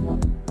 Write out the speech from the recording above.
one.